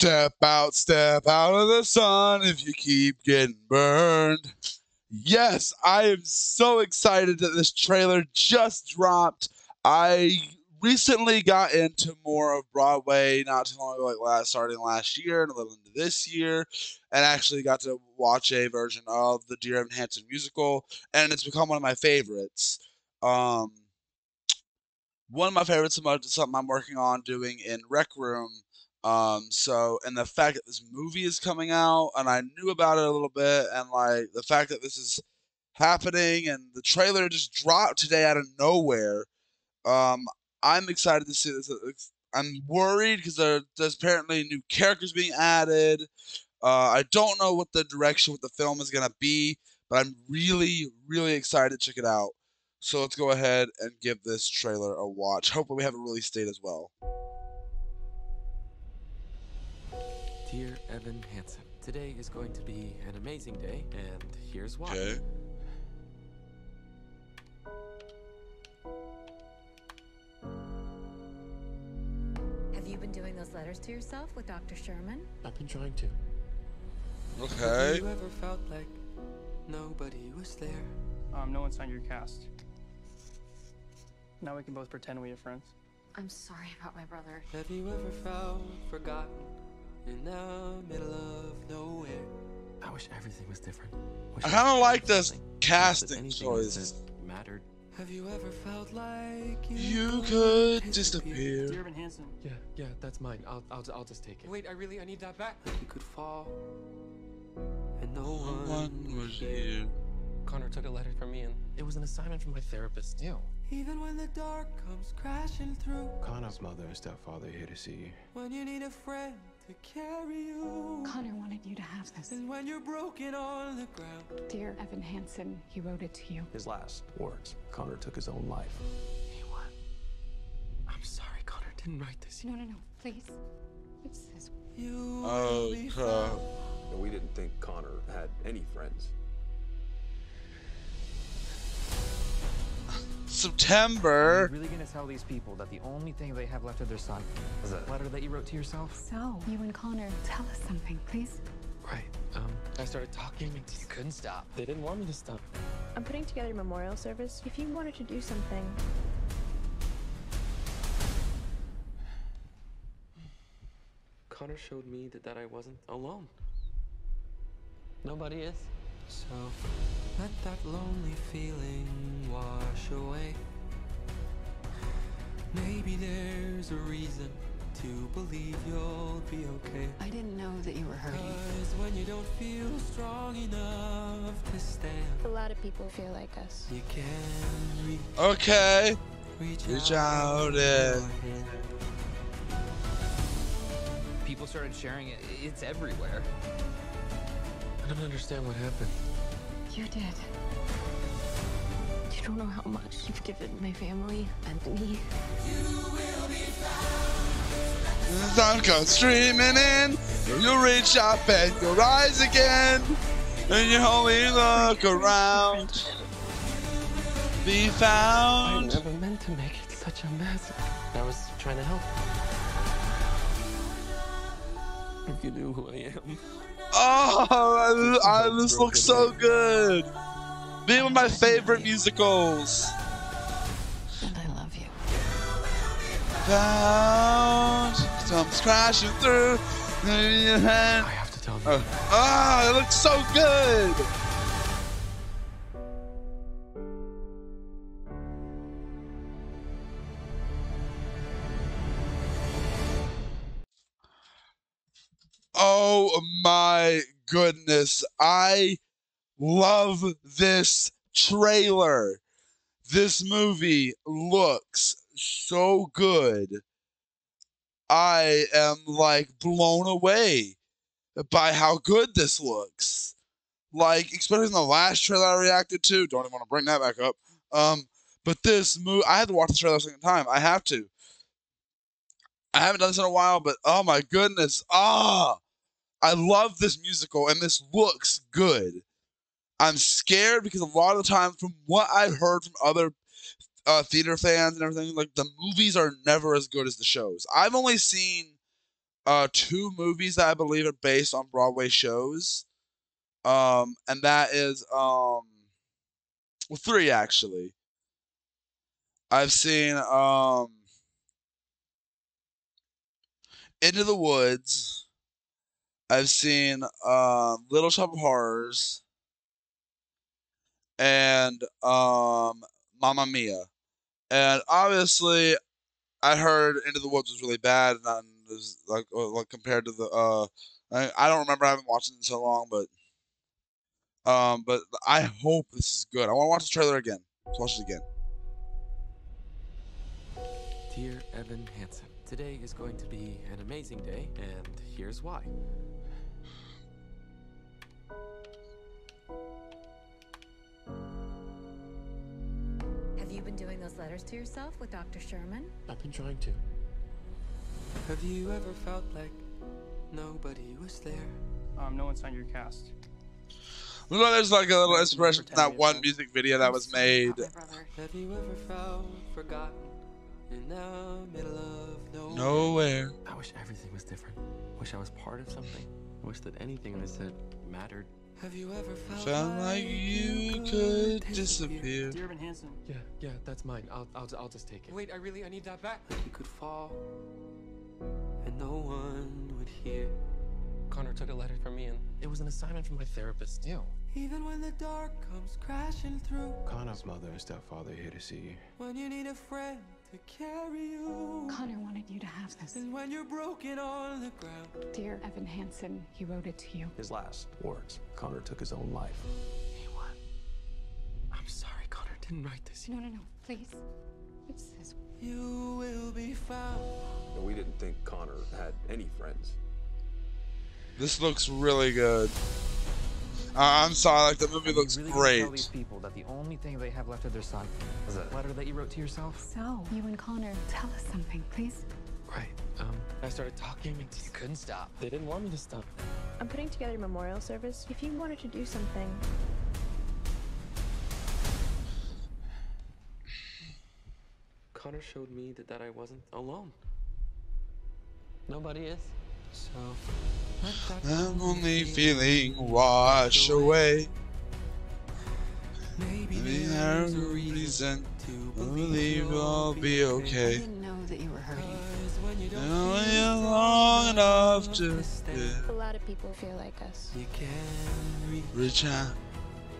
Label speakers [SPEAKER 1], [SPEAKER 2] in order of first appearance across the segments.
[SPEAKER 1] Step out, step out of the sun if you keep getting burned. Yes, I am so excited that this trailer just dropped. I recently got into more of Broadway not too long ago, like last starting last year and a little into this year, and actually got to watch a version of the Dear Evan Hansen musical, and it's become one of my favorites. Um, one of my favorites something I'm working on doing in Rec Room. Um, so, and the fact that this movie is coming out, and I knew about it a little bit, and like the fact that this is happening, and the trailer just dropped today out of nowhere. Um, I'm excited to see this. I'm worried because there, there's apparently new characters being added. Uh, I don't know what the direction with the film is gonna be, but I'm really, really excited to check it out. So let's go ahead and give this trailer a watch. Hopefully we have a release date as well.
[SPEAKER 2] Dear Evan Hansen, today is going to be an amazing day, and here's why.
[SPEAKER 1] Okay.
[SPEAKER 3] Have you been doing those letters to yourself with Dr. Sherman?
[SPEAKER 2] I've been trying to.
[SPEAKER 1] Okay.
[SPEAKER 2] Have you ever felt like nobody was there?
[SPEAKER 4] Um, no one signed your cast. Now we can both pretend we are friends.
[SPEAKER 3] I'm sorry about my brother.
[SPEAKER 2] Have you ever felt forgotten in the middle of nowhere? I wish everything was different. Wish
[SPEAKER 1] I kind of like this
[SPEAKER 2] something. Wish that
[SPEAKER 1] casting choice.
[SPEAKER 2] mattered. Have you ever felt like
[SPEAKER 1] You could disappear.
[SPEAKER 4] Dear Hansen.
[SPEAKER 2] Yeah, yeah, that's mine. I'll, I'll, I'll just take it. Wait, I really, I need that back. Like you could fall, and no one,
[SPEAKER 1] One was here.
[SPEAKER 2] Connor took a letter from me, and it was an assignment from my therapist.
[SPEAKER 5] Ew.
[SPEAKER 2] Even when the dark comes crashing through,
[SPEAKER 5] Connor's mother and stepfather are here to see you.
[SPEAKER 2] when you need a friend to carry you,
[SPEAKER 6] Connor wanted you to have this.
[SPEAKER 2] and when you're broken on the ground.
[SPEAKER 6] Dear Evan Hansen, he wrote it to you.
[SPEAKER 5] His last words. Connor took his own life.
[SPEAKER 2] He what? I'm sorry, Connor didn't write this.
[SPEAKER 6] No, no, no, please. It's this.
[SPEAKER 2] You
[SPEAKER 1] Oh
[SPEAKER 2] will
[SPEAKER 1] crap.
[SPEAKER 7] Uh, we didn't think Connor had any friends.
[SPEAKER 1] September.
[SPEAKER 8] You're really gonna tell these people that the only thing they have left of their son is a letter that you wrote to yourself?
[SPEAKER 6] So, you and Connor, tell us something, please.
[SPEAKER 2] Right. Um, I started talking, and you couldn't stop. They didn't want me to stop.
[SPEAKER 9] I'm putting together a memorial service. If you wanted to do something,
[SPEAKER 2] Connor showed me that, that I wasn't alone. Nobody is. So let that lonely feeling wash away. Maybe there's a reason to believe you'll be okay.
[SPEAKER 6] I didn't know that you were hurting.
[SPEAKER 2] Cause when you don't feel strong enough to stand,
[SPEAKER 9] a lot of people feel like us.
[SPEAKER 2] you can reach,
[SPEAKER 1] Okay.
[SPEAKER 2] reach,
[SPEAKER 1] Reach
[SPEAKER 2] out
[SPEAKER 1] out and-
[SPEAKER 8] People started sharing it. It's everywhere.
[SPEAKER 2] I don't understand what happened.
[SPEAKER 6] You did.
[SPEAKER 9] You don't know how much you've given my family and me.
[SPEAKER 1] The sun comes streaming in. You reach up and you rise again. And you only look around. Be found.
[SPEAKER 2] I never meant to make it such a mess. I was trying to help. If you knew who I am.
[SPEAKER 1] Oh, I, I, this looks so good. Being one of my favorite musicals.
[SPEAKER 6] And I love you.
[SPEAKER 1] Found comes crashing through.
[SPEAKER 2] I have to tell you.
[SPEAKER 1] Oh, ah, it looks so good. Oh my goodness. I love this trailer. This movie looks so good. I am like blown away by how good this looks. Like, especially in the last trailer I reacted to. Don't even want to bring that back up. Um, but this movie, I had to watch the trailer a second time. I have to. I haven't done this in a while, but oh my goodness. Ah, I love this musical, and this looks good. I'm scared because a lot of the time, from what I've heard from other uh, theater fans and everything, like the movies are never as good as the shows. I've only seen uh two movies that I believe are based on Broadway shows. Um, and that is um, well, three actually. I've seen um, Into the Woods. I've seen uh, Little Shop of Horrors and um, Mamma Mia. And obviously, I heard Into the Woods was really bad, and I was like, uh, like compared to the. Uh, I, I don't remember. I haven't watched it in so long, but um, but I hope this is good. I want to watch the trailer again. Let's watch it again.
[SPEAKER 2] Dear Evan Hansen, today is going to be an amazing day, and here's why.
[SPEAKER 3] Have you been doing those letters to yourself with Dr. Sherman?
[SPEAKER 5] I've been trying to.
[SPEAKER 2] Have you ever felt like nobody was there?
[SPEAKER 4] Um, no one signed your cast.
[SPEAKER 1] Look, like there's like a little inspiration from that one music video that was made.
[SPEAKER 2] Have you ever felt forgotten in the middle of nowhere?
[SPEAKER 1] Nowhere.
[SPEAKER 2] I wish everything was different. Wish I was part of something. Wish that anything I said mattered. Have you ever felt,
[SPEAKER 1] Felt like you could disappear.
[SPEAKER 4] Dear Evan Hansen,
[SPEAKER 5] Yeah, yeah, that's mine. I'll, I'll, I'll just take it.
[SPEAKER 2] Wait, I really, I need that back. Like you could fall, and no one would hear.
[SPEAKER 5] Connor took a letter from me, and it was an assignment from my therapist. Ew.
[SPEAKER 2] Even when the dark comes crashing through.
[SPEAKER 5] Connor's mother and stepfather here to see you.
[SPEAKER 2] When you need a friend to carry you.
[SPEAKER 6] Connor wanted you to have this.
[SPEAKER 2] And when you're broken on the ground.
[SPEAKER 6] Dear Evan Hansen, he wrote it to you.
[SPEAKER 5] His last words. Connor took his own life.
[SPEAKER 2] He what? I'm sorry, Connor didn't write this.
[SPEAKER 6] No, no, no, please. It's this.
[SPEAKER 2] You will be found.
[SPEAKER 7] We didn't think Connor had any friends.
[SPEAKER 1] This looks really good. I'm sorry, like the movie looks
[SPEAKER 8] you really gonna Tell these people that the only thing they have left of their son is a letter that you wrote to yourself.
[SPEAKER 6] So, you and Connor, tell us something, please.
[SPEAKER 5] Right. Um, I started talking and you couldn't stop. They didn't want me to stop.
[SPEAKER 9] I'm putting together a memorial service. If you wanted to do something,
[SPEAKER 2] Connor showed me that, that I wasn't alone.
[SPEAKER 5] Nobody is.
[SPEAKER 2] So let that
[SPEAKER 1] I'm only feeling washed away.
[SPEAKER 2] Maybe
[SPEAKER 1] Maybe
[SPEAKER 2] there's
[SPEAKER 1] there's
[SPEAKER 2] a
[SPEAKER 1] a
[SPEAKER 2] reason
[SPEAKER 1] reason
[SPEAKER 2] to
[SPEAKER 1] I
[SPEAKER 2] believe
[SPEAKER 1] believe
[SPEAKER 2] you'll
[SPEAKER 1] I'll be
[SPEAKER 6] I
[SPEAKER 1] okay.
[SPEAKER 6] didn't know that you were hurting.
[SPEAKER 2] 'Cause when you don't
[SPEAKER 1] Only long enough to
[SPEAKER 2] to stay,
[SPEAKER 9] a lot of people feel like us.
[SPEAKER 2] you can reach,
[SPEAKER 1] reach out,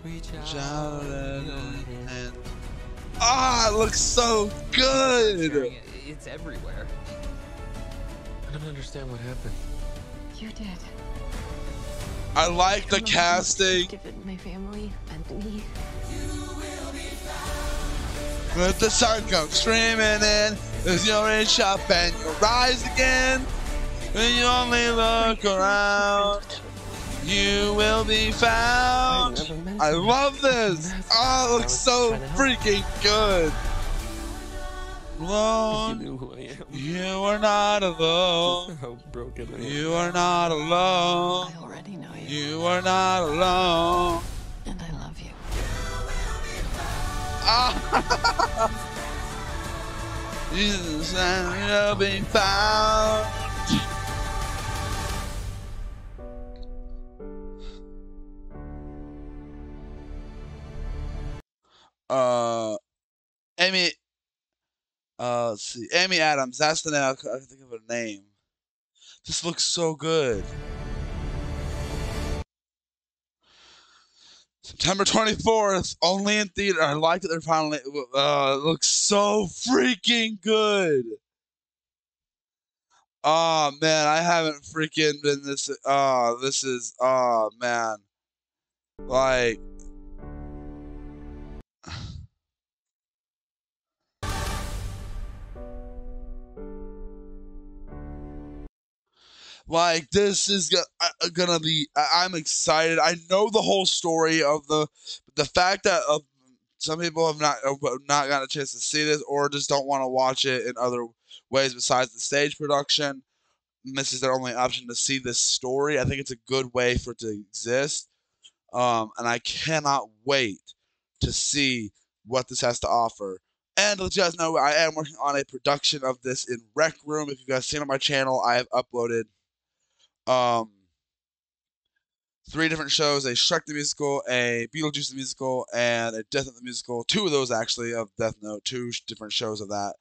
[SPEAKER 2] reach
[SPEAKER 1] reach
[SPEAKER 2] out
[SPEAKER 1] out and,
[SPEAKER 2] hand.
[SPEAKER 1] and ah, it looks so good.
[SPEAKER 8] It's everywhere.
[SPEAKER 5] I don't understand what happened.
[SPEAKER 6] You did.
[SPEAKER 1] I like the casting.
[SPEAKER 9] Given my family and me.
[SPEAKER 1] Let the sun come streaming in. As you reach up and you rise again. When you only look around, you will be found. I love this. Oh, it looks so freaking good.
[SPEAKER 5] You
[SPEAKER 1] Alone,
[SPEAKER 5] knew who I am.
[SPEAKER 1] you are not alone.
[SPEAKER 5] How broken I am.
[SPEAKER 1] You are not alone.
[SPEAKER 6] I already know you.
[SPEAKER 1] You are not alone.
[SPEAKER 6] And I love you.
[SPEAKER 1] Ah. Jesus, and you'll be found. Uh, Amy. Uh, let's see, Amy Adams. That's the name. I can think of her name. This looks so good. September 24th, only in theater. I like that they're finally. Uh, looks so freaking good. Oh man, I haven't freaking been this. Oh, this is. Oh man, like. Like this is go- uh, gonna be. I- I'm excited. I know the whole story of the the fact that uh, some people have not uh, not gotten a chance to see this or just don't want to watch it in other ways besides the stage production. This is their only option to see this story. I think it's a good way for it to exist, um, and I cannot wait to see what this has to offer. And let you guys know, I am working on a production of this in Rec Room. If you guys seen on my channel, I have uploaded Um, three different shows: a Shrek the musical, a Beetlejuice the musical, and a Death the musical. Two of those actually of Death Note. Two different shows of that.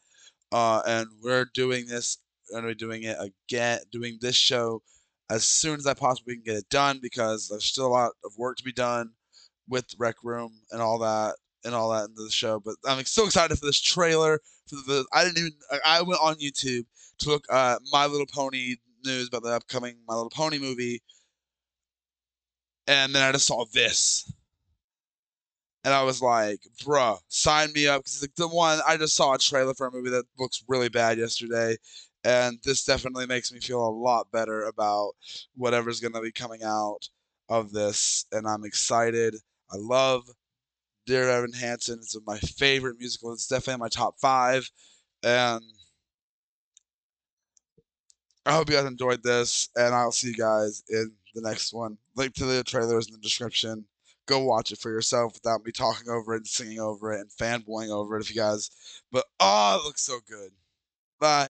[SPEAKER 1] Uh, and we're doing this. Going to be doing it again. Doing this show as soon as I possibly can get it done because there's still a lot of work to be done with Rec Room and all that and all that into the show. But I'm so excited for this trailer. For the I didn't even I I went on YouTube to look at My Little Pony news about the upcoming My Little Pony movie, and then I just saw this. And I was like, bruh, sign me up. Because like, the one, I just saw a trailer for a movie that looks really bad yesterday. And this definitely makes me feel a lot better about whatever's going to be coming out of this. And I'm excited. I love Dear Evan Hansen. It's my favorite musical. It's definitely in my top five. And I hope you guys enjoyed this. And I'll see you guys in the next one. Link to the trailers in the description. Go watch it for yourself without me talking over it and singing over it and fanboying over it if you guys. But oh, it looks so good. Bye.